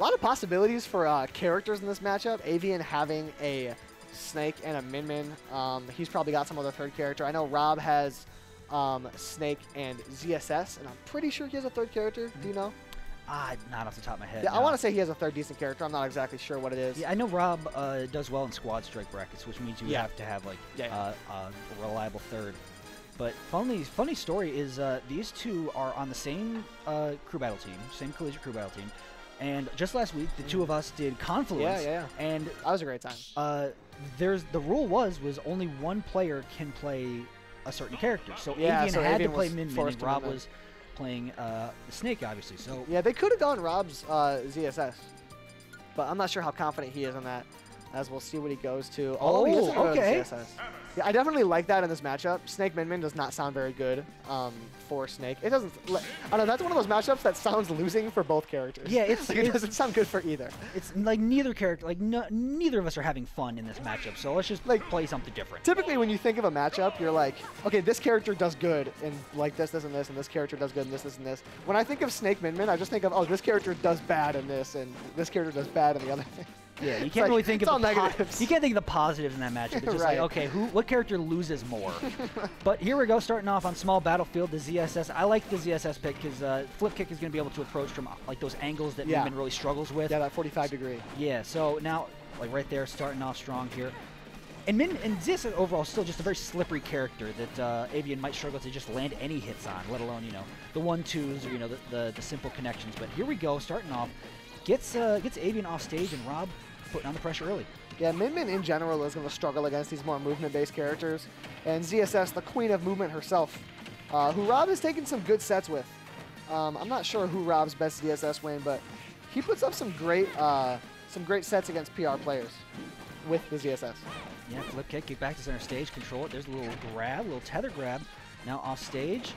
A lot of possibilities for uh, characters in this matchup. Avien having a Snake and a Min Min. Um, he's probably got some other third character. I know Rob has um, Snake and ZSS, and I'm pretty sure he has a third character. Do you know? Ah, not off the top of my head. Yeah, I want to say he has a third decent character. I'm not exactly sure what it is. Yeah, I know Rob uh, does well in squad strike brackets, which means you Yeah. have to have like Yeah, yeah. Uh, uh, a reliable third. But funny, funny story is uh, these two are on the same uh, crew battle team, same collegiate crew battle team, and just last week the two of us did Confluence. Mm. Yeah, yeah, And That was a great time. uh, there's the rule was was only one player can play a certain character. So Yeah, Avien so had Avien to play Min Min, and Rob was playing uh, Snake, obviously. So Yeah, they could have gone Rob's uh, ZSS, but I'm not sure how confident he is in that. As we'll see what he goes to. Oh, he doesn't go to okay. Yeah, I definitely like that in this matchup. Snake Min Min does not sound very good um, for Snake. It doesn't. I don't know. That's one of those matchups that sounds losing for both characters. Yeah, it's- like, it it's- doesn't sound good for either. it's like neither character, like no, neither of us are having fun in this matchup. So let's just like play something different. Typically, when you think of a matchup, you're like, okay, this character does good in like this, this, and this, and this character does good in this, this, and this. When I think of Snake Min Min, I just think of, oh, this character does bad in this, and this character does bad in the other thing. Yeah, you can't like- really think of the negatives. you can't think of the positives in that matchup. It's just Right. like, okay, who, what character loses more? but here we go, starting off on small battlefield. The ZSS. I like the ZSS pick because uh, flip kick is going to be able to approach from like those angles that Yeah. Really struggles with. Yeah, that 45 degree. Yeah, so now, like right there, starting off strong here. And Min and ZSS overall is still just a very slippery character that uh, Avien might struggle to just land any hits on, let alone you know the one twos or you know the, the, the simple connections. But here we go, starting off, gets uh, gets Avien off stage and Rob putting on the pressure early. Yeah, Min Min in general is going to struggle against these more movement-based characters, and ZSS, the queen of movement herself, uh, who Rob has taken some good sets with. Um, I'm not sure who Rob's best ZSS win, but he puts up some great uh, some great sets against PR players with the ZSS. Yeah, flip kick, get back to center stage, control it. There's a little grab, a little tether grab. Now off stage.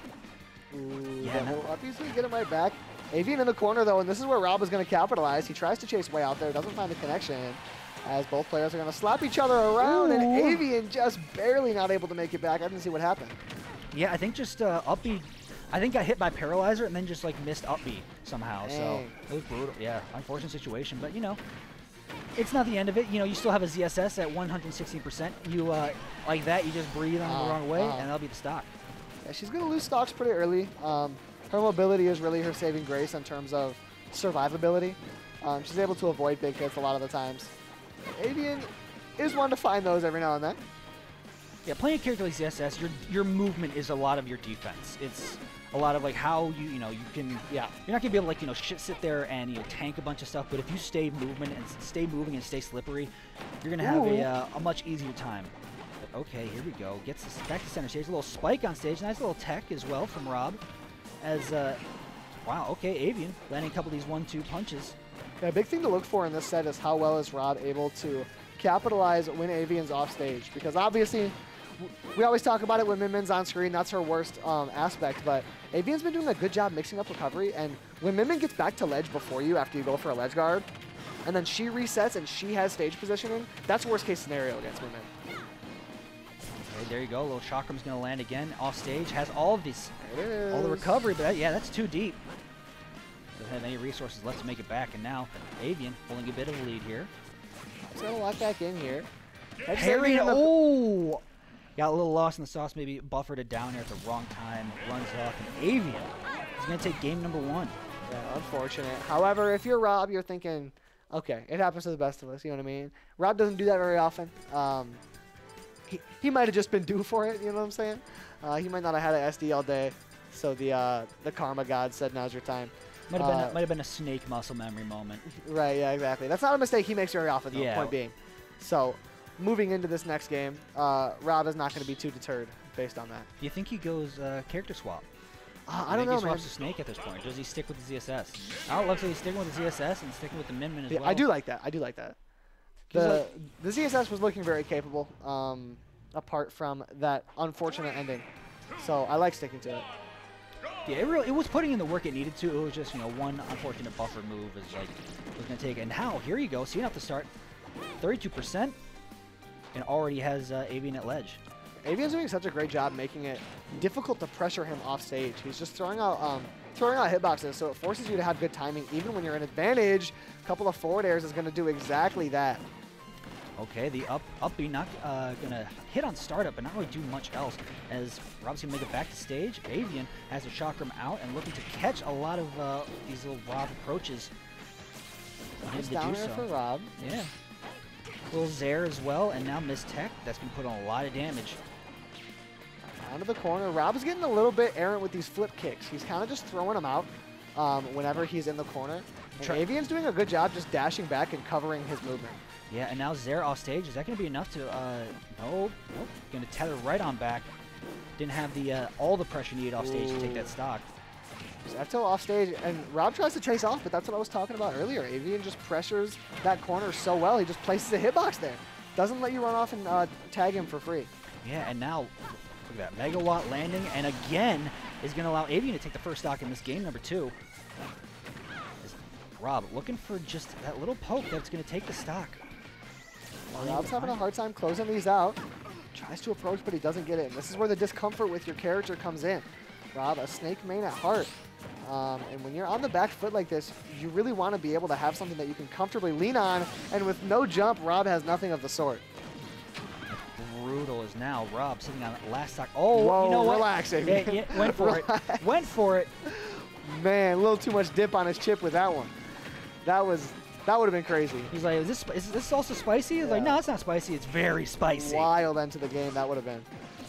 Ooh, Yeah, that no- will obviously get him right back. Avien in the corner though, and this is where Rob is going to capitalize. He tries to chase way out there, doesn't find the connection. As both players are going to slap each other around, and Avien just barely not able to make it back. I didn't see what happened. Yeah, I think just uh, up B. I think got hit by paralyzer and then just like missed up B somehow. So it was brutal. Yeah, unfortunate situation, but you know, it's not the end of it. You know, you still have a ZSS at 116%. You uh, like that, you just breathe on Uh, the wrong way, uh. and that'll be the stock. Yeah, she's going to lose stocks pretty early. Um, her mobility is really her saving grace in terms of survivability. Um, she's able to avoid big hits a lot of the times. Avien is one to find those every now and then. Yeah, playing a character like ZSS, your your movement is a lot of your defense. It's a lot of like how you you know you can Yeah. You're not gonna be able to like you know shit sit there and you know tank a bunch of stuff, but if you stay movement and stay moving and stay slippery, you're gonna have Ooh. a, uh, a much easier time. But okay, here we go. Gets back to center stage. A little spike on stage. Nice little tech as well from Rob. As uh, wow, okay, Avien landing a couple of these one-two punches. Yeah, a big thing to look for in this set is how well is Rob able to capitalize when Avien's off stage. Because obviously, we always talk about it when Min Min's on screen. That's her worst um, aspect. But Avien's been doing a good job mixing up recovery. And when Min Min gets back to ledge before you after you go for a ledge guard, and then she resets and she has stage positioning, that's worst case scenario against Min Min. There you go. little chakram's gonna land again off stage. Has all of these, all the recovery, but that, yeah, that's too deep. Doesn't have any resources left to make it back, and now Avien pulling a bit of a lead here. He's going to lock back in here. Catches Harry, oh! Got a little lost in the sauce, maybe buffered it down here at the wrong time. Runs off, and Avien is going to take game number one. Yeah, unfortunate. However, if you're Rob, you're thinking, okay, it happens to the best of us. You know what I mean? Rob doesn't do that very often. Um, he, he might have just been due for it. You know what I'm saying? Uh, he might not have had an SD all day. So the uh, the karma god said, "Now's your time." Might have been, Uh, a, might have been a snake muscle memory moment. Right? Yeah, exactly. That's not a mistake he makes very often. Though, Yeah. Point being. So, moving into this next game, uh, Rob is not going to be too deterred based on that. Do you think he goes uh, character swap? Uh, I don't know, he man. swaps to snake at this point. Does he stick with the ZSS? Oh, it looks like he's sticking with the ZSS and sticking with the Min Min as Yeah, well. I do like that. I do like that. The the ZSS was looking very capable, um, apart from that unfortunate ending. So I like sticking to it. Yeah, it really it was putting in the work it needed to. It was just you know one unfortunate buffer move is like was gonna take. And now here you go, seeing off the start, 32%, and already has uh, Avien at ledge. Avien's doing such a great job making it difficult to pressure him off stage. He's just throwing out um, throwing out hitboxes, so it forces you to have good timing even when you're in advantage. A couple of forward airs is going to do exactly that. Okay, the up up B not uh, gonna hit on startup, but not really do much else. As Rob's gonna make it back to stage, Avien has a chakram out and looking to catch a lot of uh, these little Rob approaches. Nice to down do so. for Rob. Yeah. Little Zair as well, and now Miss Tech. That's been put on a lot of damage. Down to the corner. Rob's getting a little bit errant with these flip kicks. He's kind of just throwing them out um, whenever he's in the corner. And Try- Avien's doing a good job just dashing back and covering his movement. Yeah, and now Zair off stage. Is that going to be enough to? Uh, no, nope. Going to tether right on back. Didn't have the uh, all the pressure needed off stage to take that stock. Zepto off stage, and Rob tries to chase off, but that's what I was talking about earlier. Avien just pressures that corner so well, he just places a hitbox there. Doesn't let you run off and uh, tag him for free. Yeah, and now look at that megawatt landing, and again is going to allow Avien to take the first stock in this game, number two. Is Rob looking for just that little poke that's going to take the stock. Rob's having a hard time closing these out. Tries to approach, but he doesn't get it. And this is where the discomfort with your character comes in. Rob, a snake main at heart. Um, and when you're on the back foot like this, you really want to be able to have something that you can comfortably lean on. And with no jump, Rob has nothing of the sort. Brutal is now Rob sitting on last stock. Oh, Whoa, you know what? relax, Yeah, yeah, went for it. Went for it. Man, a little too much dip on his chip with that one. That was that would have been crazy. He's like, is this, is this also spicy? He's like, no, it's not spicy. It's very spicy. Wild end to the game that would have been.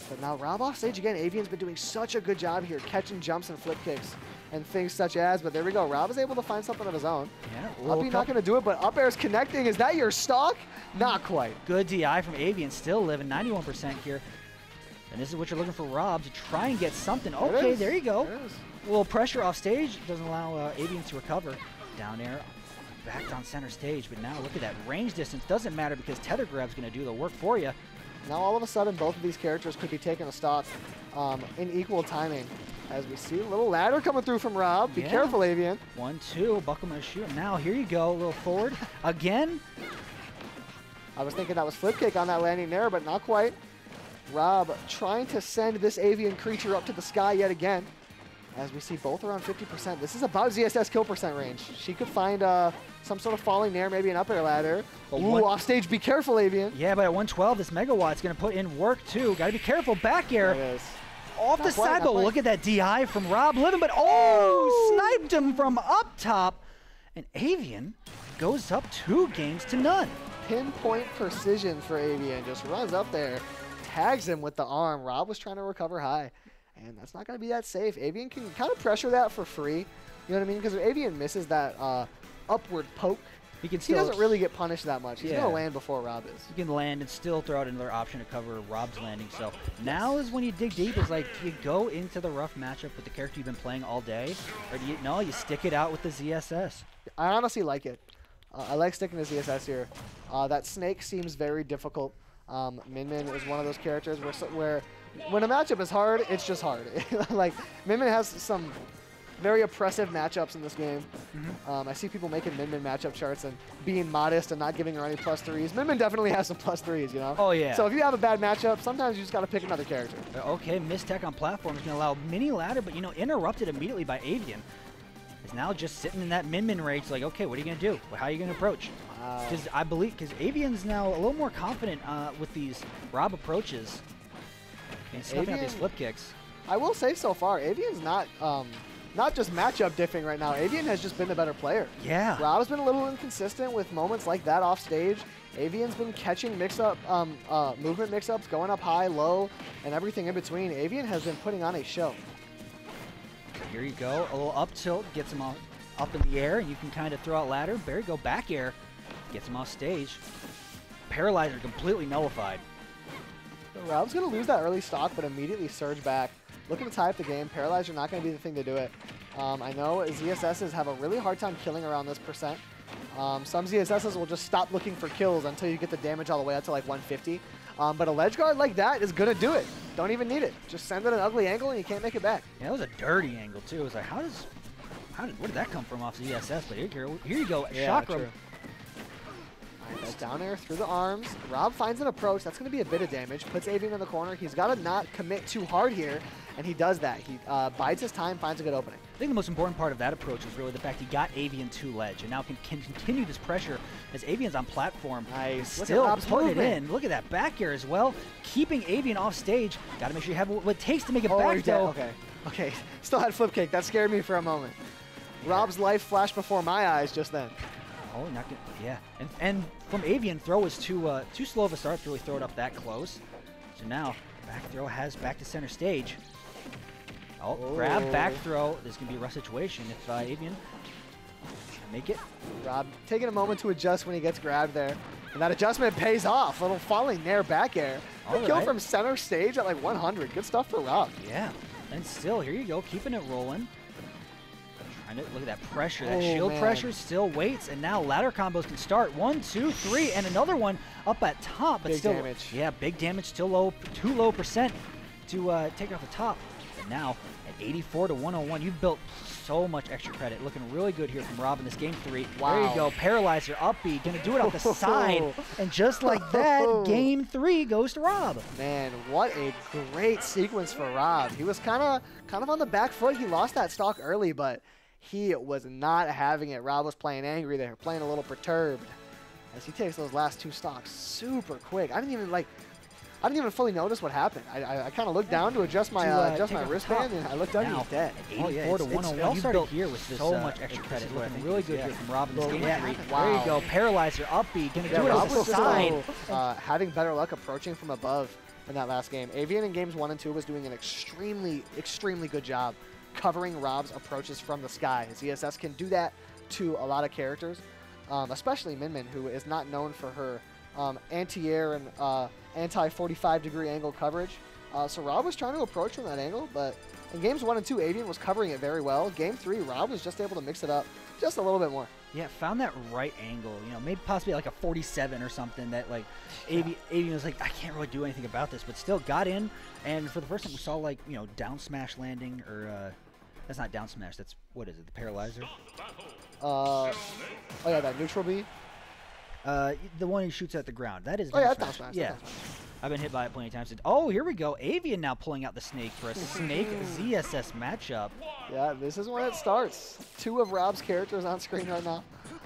But now Rob off stage again. Avien's been doing such a good job here, catching jumps and flip kicks and things such as. But there we go. Rob is able to find something of his own. Yeah, Up little B not going to do it, but up air's connecting. Is that your stock? Not quite. Good DI from Avien, still living 91% here. And this is what you're looking for Rob to try and get something. Okay, there you go. There. A little pressure off stage doesn't allow uh, Avien to recover. Down air, back on center stage. But now look at that range distance. Doesn't matter because tether grab's going to do the work for you. Now all of a sudden, both of these characters could be taking a stock um, in equal timing. As we see a little ladder coming through from Rob. Be Yeah. careful, Avien. One, two, buckle my shoe. Now here you go, a little forward. Again, I was thinking that was flip kick on that landing there, but not quite. Rob trying to send this avian creature up to the sky yet again. As we see both around 50%. This is about ZSS kill percent range. She could find uh, some sort of falling there, maybe an up air ladder. But Ooh, off stage, be careful, Avien. yeah, but at 112, this megawatt's going to put in work too. Got to be careful. Back air. Off Not the quite, side, but look at that DI from Rob Living, but oh, sniped him from up top. And Avien goes up two games to none. Pinpoint precision for Avien. Just runs up there, tags him with the arm. Rob was trying to recover high. And that's not going to be that safe. Avien can kind of pressure that for free. You know what I mean? Because if Avien misses that uh, upward poke, He can he doesn't really get punished that much. He's Yeah. going to land before Rob is. you can land and still throw out another option to cover Rob's landing. So now is when you dig deep. Is like do you go into the rough matchup with the character you've been playing all day, or do you no? You stick it out with the ZSS. I honestly like it. Uh, I like sticking to ZSS here. Uh, that snake seems very difficult. Um, Min Min is one of those characters where, where when a matchup is hard, it's just hard. like Min Min has some very oppressive matchups in this game. Um, I see people making Min Min matchup charts and being modest and not giving her any plus threes. Min Min definitely has some plus threes, you know. Oh yeah. So if you have a bad matchup, sometimes you just got to pick another character. Uh, Okay, Miss Tech on platform is going to allow mini ladder, but you know, interrupted immediately by Avien. Is now just sitting in that min min rage, like, okay, what are you going to do? How are you going to approach? Wow. Because I believe, because Avien's now a little more confident uh, with these Rob approaches and snuffing out these flip kicks. I will say so far, Avien's not um, not just matchup diffing right now. Avien has just been the better player. Yeah. Rob's been a little inconsistent with moments like that off stage. Avien's been catching mix-up, um, uh, movement mix-ups, going up high, low, and everything in between. Avien has been putting on a show. Here you go, a little up tilt, gets him all up in the air, and you can kind of throw out ladder. Barry go back air, gets him off stage. Paralyzer completely nullified. So Rob's going to lose that early stock, but immediately surge back. Looking to tie up the game. Paralyzer not going to be the thing to do it. Um, I know ZSSs have a really hard time killing around this percent. Um, some ZSSs will just stop looking for kills until you get the damage all the way up to like 150. Um, but a ledge guard like that is going to do it. Don't even need it. Just send it an ugly angle and you can't make it back. Yeah, that was a dirty angle too. It was like, how does, how did, where did that come from off the ZSS? But here, here, here you go, chakra. True. Alright, that's down air through the arms. Rob finds an approach. That's going to be a bit of damage. Puts Avien in the corner. He's got to not commit too hard here and he does that. He uh, bides his time, finds a good opening. I think the most important part of that approach is really the fact he got Avien to ledge and now can, can continue this pressure as Avien's on platform. Nice. Look at Still putting it in. Look at that back air as well. Keeping Avien off stage. Got to make sure you have what it takes to make it Oh, back though. Okay. Okay. Still had flip kick. That scared me for a moment. Rob's life flashed before my eyes just then. Oh, not. Yeah, and and from Avien, throw was too uh, too slow of a start to really throw it up that close. So now back throw has back to center stage. Oh, grab back Oh. throw. This can be a rough situation if uh, Avien can make it. Rob taking a moment to adjust when he gets grabbed there. And that adjustment pays off. Little falling there back air. All Good kill from center stage at like 100. Good stuff for Rob. Yeah, and still here you go, keeping it rolling. To look at that pressure, that Oh, shield man. pressure still waits, and now ladder combos can start. One, two, three, and another one up at top, but Big still, damage. yeah, big damage, still low, too low percent to uh, take off the top. But now at 84 to 101, you've built so much extra credit. Looking really good here from Rob in this game three. There you go, paralyzer, up B, gonna do it off the side, and just like that, game three goes to Rob. Man, what a great sequence for Rob. He was kind of kind of on the back foot. He lost that stock early, but he was not having it. Rob was playing angry there, playing a little perturbed. As he takes those last two stocks super quick. I didn't even like I didn't even fully notice what happened. I, I, I kind of looked down to adjust my uh, uh, adjust my wristband, and I looked up and Now, he's dead. at Oh, 84 yeah, to it's- it's 101, all you started here with this, so uh, much extra credit. is Looking really good is, here from Rob in this game yeah, wow. There you go, paralyzer, up B, gonna Yeah, do it Rob the was just, side. uh, having better luck approaching from above in that last game. Avien in games one and two was doing an extremely, extremely good job covering Rob's approaches from the sky. His ESS can do that to a lot of characters, um, especially Min Min, who is not known for her um, anti-air and uh, anti-45 degree angle coverage. Uh, so Rob was trying to approach from that angle, but in games one and two, Avien was covering it very well. Game three, Rob was just able to mix it up just a little bit more. Yeah, found that right angle. You know, maybe possibly like a 47 or something that like Avi, Avien was like, I can't really do anything about this, but still got in. And for the first time, we saw like you know down smash landing or uh, that's not down smash. That's what is it? The paralyzer. Uh, oh yeah, that neutral B. Uh, the one who shoots at the ground. That is. Oh yeah, down that's down smash. Yeah. that's down smash. I've been hit by it plenty of times. Oh, here we go. Avien now pulling out the snake for a snake ZSS matchup. Yeah, this is when it starts. Two of Rob's characters on screen right now.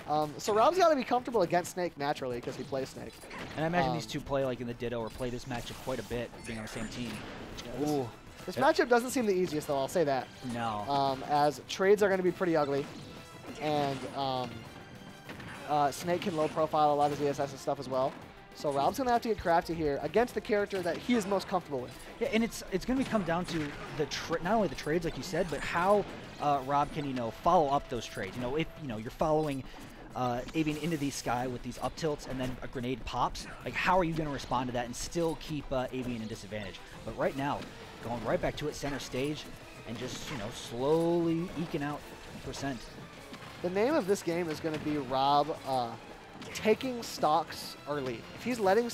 Um, so Rob's got to be comfortable against Snake naturally because he plays Snake. And I imagine Um, these two play like in the Ditto or play this matchup quite a bit, being on the same team. Ooh, This Yeah. matchup doesn't seem the easiest though. I'll say that. no. Um, as trades are going to be pretty ugly, and um, uh, Snake can low profile a lot of ZSS and stuff as well. So Rob's going to have to get crafty here against the character that he is most comfortable with. Yeah, and it's it's going to come down to the not only the trades like you said, but how uh, Rob can you know follow up those trades. You know, if you know you're following uh, Avien into the sky with these up tilts and then a grenade pops, like how are you going to respond to that and still keep uh, Avien in disadvantage? But right now, going right back to it center stage and just you know slowly eking out percent. The name of this game is going to be Rob uh, taking stocks early. If he's letting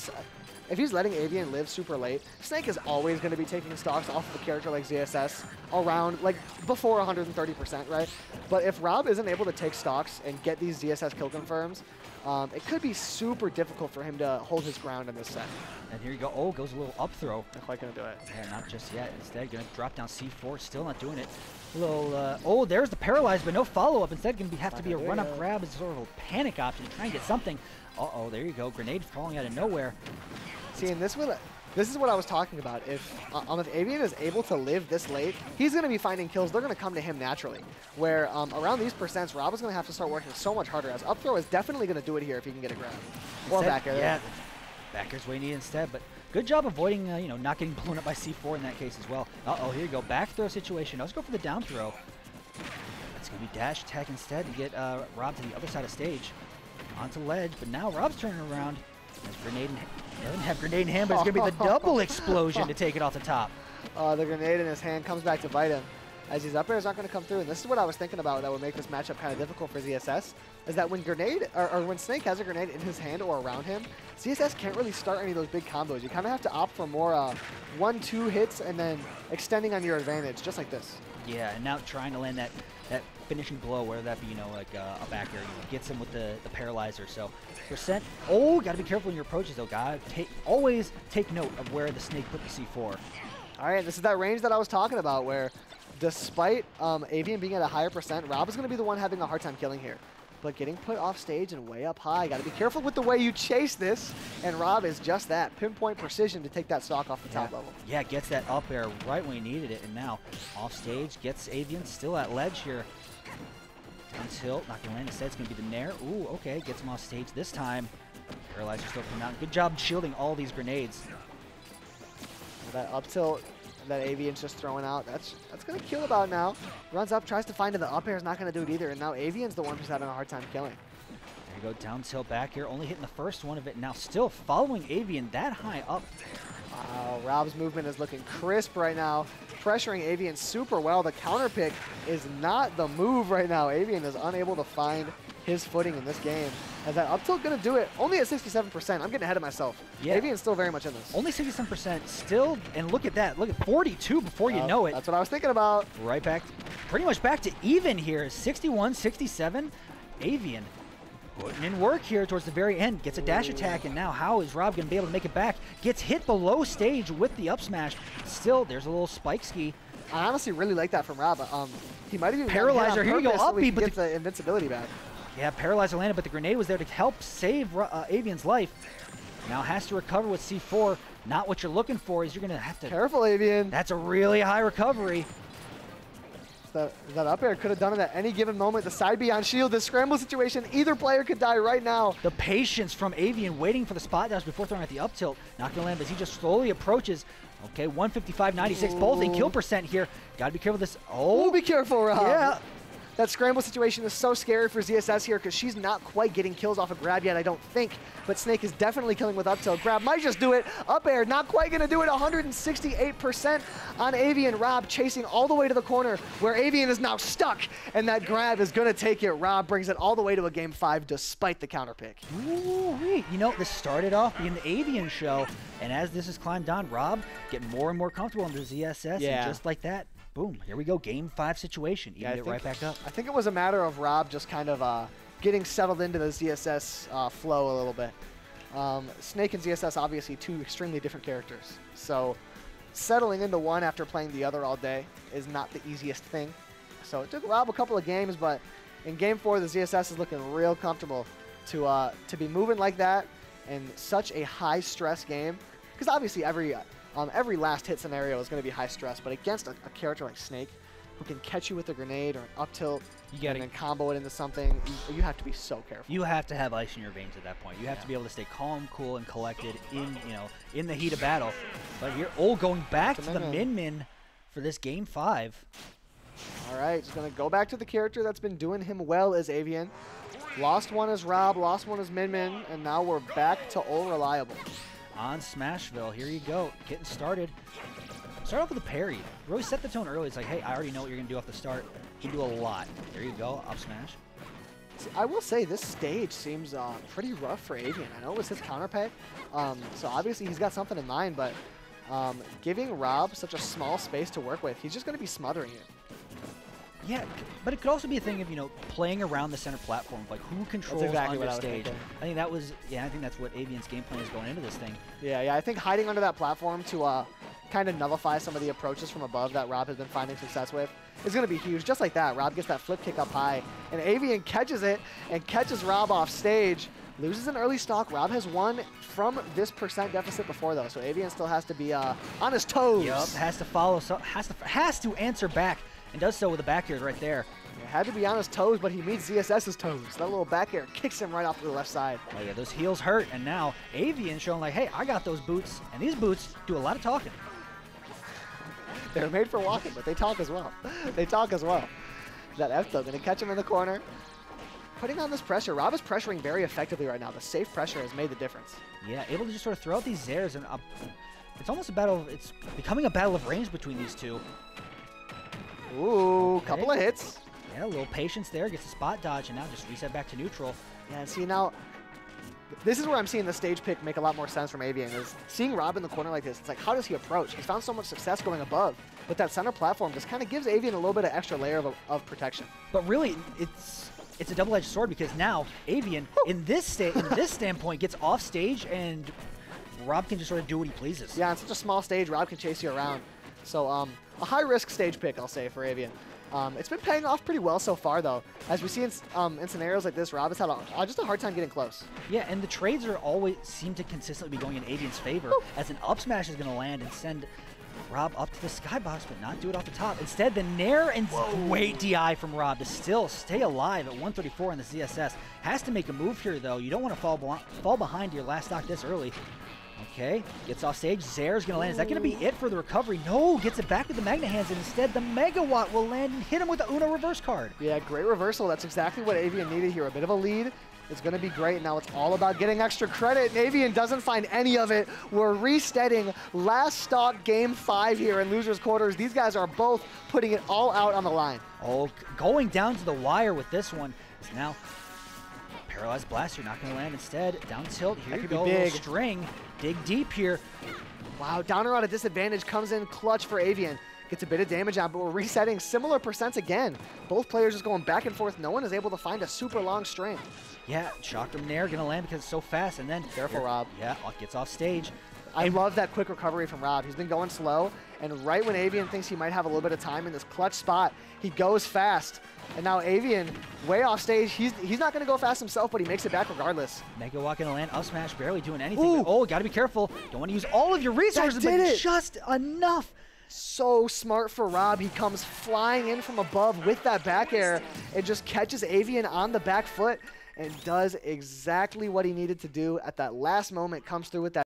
if he's letting Avien live super late, Snake is always going to be taking stocks off of a character like ZSS around like before 130%, right? But if Rob isn't able to take stocks and get these ZSS kill confirms, um, it could be super difficult for him to hold his ground in this set. And here you go. Oh, goes a little up throw. Not quite going to do it. Yeah, not just yet. Instead, going to drop down C4. Still not doing it. A little. Uh, oh, there's the paralyzed, but no follow up. Instead, going to have to be a run-up grab as sort of a panic option to try and get something. Uh oh, there you go. Grenade falling out of nowhere. See, and this would, this is what I was talking about. If uh, um, if Avien is able to live this late, he's going to be finding kills. They're going to come to him naturally. Where um, around these percents, Rob is going to have to start working so much harder. As up throw is definitely going to do it here if he can get a grab or Instead- back air. Yeah, back air's way needed instead. But good job avoiding, uh, you know, not getting blown up by C4 in that case as well. Uh oh, here you go. Back throw situation. Let's go for the down throw. That's going to be dash attack instead to get uh, Rob to the other side of stage. Onto ledge, but now Rob's turning around. Has grenade in, doesn't have grenade in hand, but it's going to be the double explosion to take it off the top. Uh, the grenade in his hand comes back to bite him. As these up airs aren't going to come through, and this is what I was thinking about that would make this matchup kind of difficult for ZSS, is that when grenade or, or when Snake has a grenade in his hand or around him, ZSS can't really start any of those big combos. You kind of have to opt for more uh, one-two hits and then extending on your advantage, just like this. Yeah, and now trying to land that, that finishing blow, whether that be, you know, like uh, a back air, you know, gets him with the, the paralyzer. So percent, oh, got to be careful in your approaches though, guy. Take, always take note of where the snake put the C4. All right, this is that range that I was talking about where despite um, Avien being at a higher percent, Rob is going to be the one having a hard time killing here. But getting put off stage and way up high, got to be careful with the way you chase this. And Rob is just that, pinpoint precision to take that stock off the yeah. top level. Yeah, gets that up air right when he needed it. And now off stage, gets Avien still at ledge here. Down tilt, not going to land. Instead, it's going to be the Nair. Ooh, okay, gets him off stage this time. Paralyzer still coming out. Good job shielding all these grenades. That up tilt that Avien's just throwing out, that's that's going to kill about now. Runs up, tries to find it. The up air is not going to do it either. And now Avien's the one who's having a hard time killing. There you go, down tilt back here. Only hitting the first one of it. Now still following Avien that high up. Wow, Rob's movement is looking crisp right now. Pressuring Avien super well. The counter pick is not the move right now. Avien is unable to find his footing in this game. Is that up tilt going to do it? Only at 67%. I'm getting ahead of myself. Yeah. Avien's still very much in this. Only 67% still, and look at that. Look at 42 before you Uh, know it. That's what I was thinking about. Right back, pretty much back to even here. 61, 67. Avien putting in work here towards the very end. Gets a dash attack, and now how is Rob going to be able to make it back? Gets hit below stage with the up smash. Still, there's a little spike ski. I honestly really like that from Rob. Um, he might have even Paralyzer, here you go, purpose so he but get the invincibility back. Yeah, Paralyzer landed, but the grenade was there to help save uh, Avien's life. Now has to recover with C4. Not what you're looking for is you're going to have to... Careful, Avien. That's a really high recovery. That, that up air could have done it at any given moment. The side B on shield, the scramble situation, either player could die right now. The patience from Avien waiting for the spot dash before throwing at the up tilt. Not going to land as he just slowly approaches. Okay, 155, 96, both in kill percent here. Got to be careful with this. Oh, Oh, be careful, Rob. yeah. That scramble situation is so scary for ZSS here because she's not quite getting kills off of grab yet, I don't think. But Snake is definitely killing with up tilt. Grab might just do it. Up air, not quite going to do it. 168% on Avien. Rob chasing all the way to the corner where Avien is now stuck. And that grab is going to take it. Rob brings it all the way to a game five despite the counter pick. Ooh-wee. You know, this started off being the Avien show, and as this has climbed on, Rob getting more and more comfortable under ZSS, Yeah. and just like that, boom, here we go, game five situation. Even I it right back up. I think it was a matter of Rob just kind of uh, getting settled into the ZSS uh, flow a little bit. Um, Snake and ZSS obviously two extremely different characters, so settling into one after playing the other all day is not the easiest thing. So it took Rob a couple of games, but in Game Four, the ZSS is looking real comfortable to uh, to be moving like that in such a high stress game. Because obviously every um, every last hit scenario is going to be high stress, but against a, a character like Snake, who can catch you with a grenade or an up tilt You gotta- and then combo it into something, you, you have to be so careful. You have to have ice in your veins at that point. You have to be able to stay calm, cool, and collected in you know in the heat of battle. But here, oh, going back To to the Min Min for this game five. All right, just going to go back to the character that's been doing him well as Avien. Lost one as Rob, lost one as Min Min, and now we're back to All Reliable. On Smashville. Here you go, getting started. Start off with a parry. Really set the tone early. It's like, hey, I already know what you're gonna do off the start. You do a lot. There you go, up smash. I will say this stage seems uh, pretty rough for Avien. I know it was his counterpick, um, so obviously he's got something in mind, but um, giving Rob such a small space to work with, he's just going to be smothering it. Yeah, but it could also be a thing of you know playing around the center platform, like who controls exactly under I stage. thinking. I think that was yeah, I think that's what Avien's game plan is going into this thing. Yeah, yeah, I think hiding under that platform to uh, kind of nullify some of the approaches from above that Rob has been finding success with is going to be huge. Just like that, Rob gets that flip kick up high, and Avien catches it and catches Rob off stage. Loses an early stock. Rob has won from this percent deficit before, though, so Avien still has to be uh, on his toes. Yup, has to follow, so has to has to answer back, and does so with a back air right there. He had to be on his toes, but he meets ZSS's toes. That little back air kicks him right off to the left side. Oh yeah, those heels hurt, and now Avien showing like, hey, I got those boots, and these boots do a lot of talking. They're made for walking, but they talk as well. they talk as well. That F though, gonna catch him in the corner. Putting on this pressure, Rob is pressuring very effectively right now. The safe pressure has made the difference. Yeah, able to just sort of throw out these airs, and uh, it's almost a battle. Of, it's becoming a battle of range between these two. Ooh, Okay. couple of hits. Yeah, a little patience there, gets a spot dodge, and now just reset back to neutral. Yeah, and see now, this is where I'm seeing the stage pick make a lot more sense from Avien. Is seeing Rob in the corner like this. It's like, how does he approach? He's found so much success going above, but that center platform just kind of gives Avien a little bit of extra layer of, of protection. But really, it's it's a double-edged sword because now Avien, in this sta- in this standpoint, gets off stage, and Rob can just sort of do what he pleases. Yeah, on such a small stage, Rob can chase you around. So um, a high-risk stage pick, I'll say, for Avien. Um, it's been paying off pretty well so far, though. As we see in, um, in scenarios like this, Rob has had a, uh, just a hard time getting close. Yeah, and the trades are always seem to consistently be going in Avien's favor, as an up smash is going to land and send Rob up to the skybox, but not do it off the top. Instead, the Nair and great DI from Rob to still stay alive at 134 in the ZSS. Has to make a move here, though. You don't want to fall, fall behind your last stock this early. Okay, gets off stage. Zair's going to land. Is that going to be it for the recovery? No, gets it back with the Magna Hands, and instead the Megawatt will land and hit him with the Uno reverse card. Yeah, great reversal. That's exactly what Avien needed here. A bit of a lead. It's going to be great. Now it's all about getting extra credit. and Avien doesn't find any of it. We're resetting last stock game five here in losers quarters. These guys are both putting it all out on the line. Oh, going down to the wire with this one is now paralyzed blaster not going to land instead. Down tilt. Here That you go. big. String. Dig deep here. Wow, downer at a disadvantage comes in clutch for Avien. Gets a bit of damage on, but we're resetting similar percents again. Both players just going back and forth. No one is able to find a super long string. Yeah, Chakram Nair going to land because it's so fast. And then Careful, Rob. Yeah, gets off stage. I love that quick recovery from Rob. He's been going slow, and right when Avien thinks he might have a little bit of time in this clutch spot, he goes fast. And now Avien, way off stage, he's, he's not going to go fast himself, but he makes it back regardless. Megawatt in the land. Up smash barely doing anything. Ooh. but- oh, got to be careful. Don't want to use all of your resources, did but it. just enough. So smart for Rob. He comes flying in from above with that back air and just catches Avien on the back foot and does exactly what he needed to do at that last moment, comes through with that